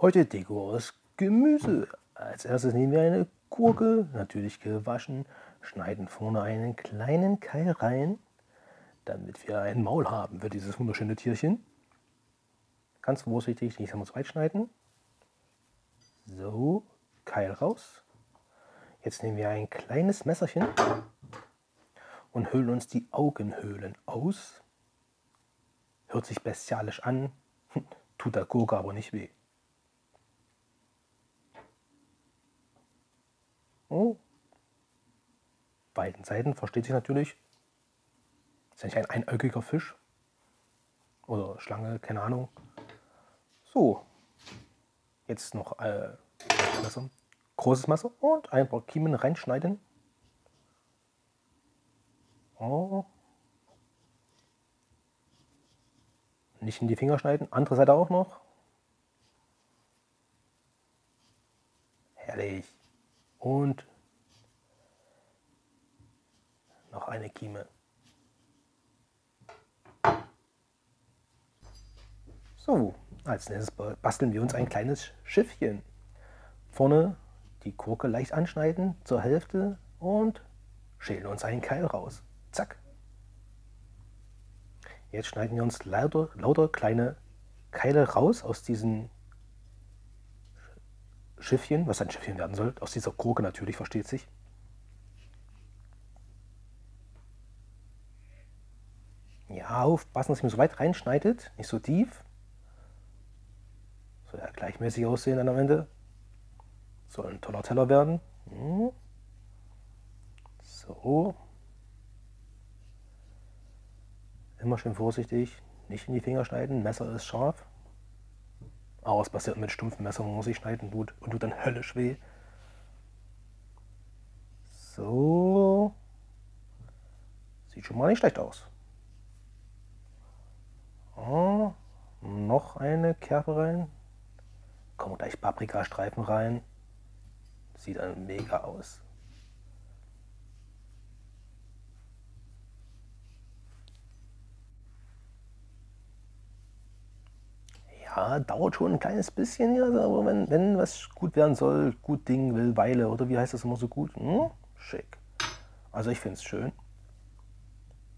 Heute Deko aus Gemüse. Als erstes nehmen wir eine Gurke, natürlich gewaschen, schneiden vorne einen kleinen Keil rein, damit wir ein Maul haben für dieses wunderschöne Tierchen. Ganz vorsichtig, nicht so weit schneiden. So, Keil raus. Jetzt nehmen wir ein kleines Messerchen und hüllen uns die Augenhöhlen aus. Hört sich bestialisch an, tut der Gurke aber nicht weh. Oh. Beiden Seiten versteht sich natürlich. Ist ja nicht ein einäugiger Fisch. Oder Schlange, keine Ahnung. So. Jetzt noch äh, Messer. großes Messer und ein paar Kiemen reinschneiden. Oh. Nicht in die Finger schneiden. Andere Seite auch noch. Herrlich. Und noch eine Kieme. So, als nächstes basteln wir uns ein kleines Schiffchen. Vorne die Gurke leicht anschneiden zur Hälfte und schälen uns einen Keil raus. Zack. Jetzt schneiden wir uns lauter, lauter kleine Keile raus aus diesen Schiffchen, was ein Schiffchen werden soll, aus dieser Gurke natürlich, versteht sich. Ja, aufpassen, dass ihr so weit reinschneidet, nicht so tief. Soll ja gleichmäßig aussehen dann am Ende. Soll ein toller Teller werden. Hm. So. Immer schön vorsichtig, nicht in die Finger schneiden, Messer ist scharf. Aber es passiert mit stumpfen Messern, man muss sich schneiden tut und tut dann höllisch weh. So. Sieht schon mal nicht schlecht aus. Oh, noch eine Kerbe rein. Kommen gleich Paprikastreifen rein. Sieht dann mega aus. Dauert schon ein kleines bisschen hier, aber wenn, wenn was gut werden soll, gut Ding will Weile oder wie heißt das immer so gut? Hm? Schick. Also ich finde es schön.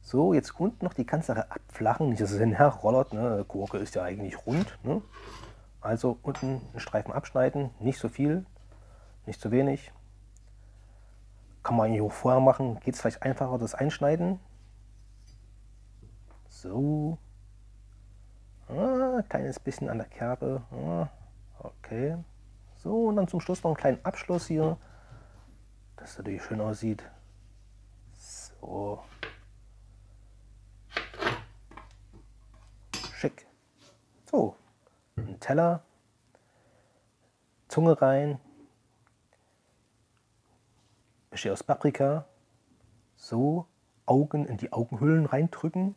So, jetzt unten noch die ganze Sache abflachen, nicht dass es hinherrollert. Ne? Gurke ist ja eigentlich rund. Ne? Also unten einen Streifen abschneiden, nicht so viel, nicht zu wenig. Kann man hier vorher machen, geht es vielleicht einfacher das Einschneiden. So. Ah, kleines bisschen an der Kerbe. Ah, okay. So, und dann zum Schluss noch einen kleinen Abschluss hier, dass das natürlich schön aussieht. So. Schick. So, ein Teller, Zunge rein, besteht aus Paprika, so Augen in die Augenhöhlen reindrücken.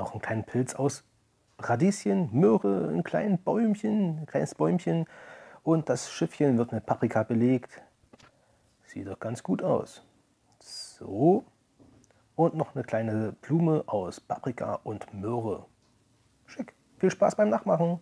Noch einen kleinen Pilz aus Radieschen, Möhre, ein kleines Bäumchen, ein kleines Bäumchen und das Schiffchen wird mit Paprika belegt. Sieht doch ganz gut aus. So. Und noch eine kleine Blume aus Paprika und Möhre. Schick. Viel Spaß beim Nachmachen.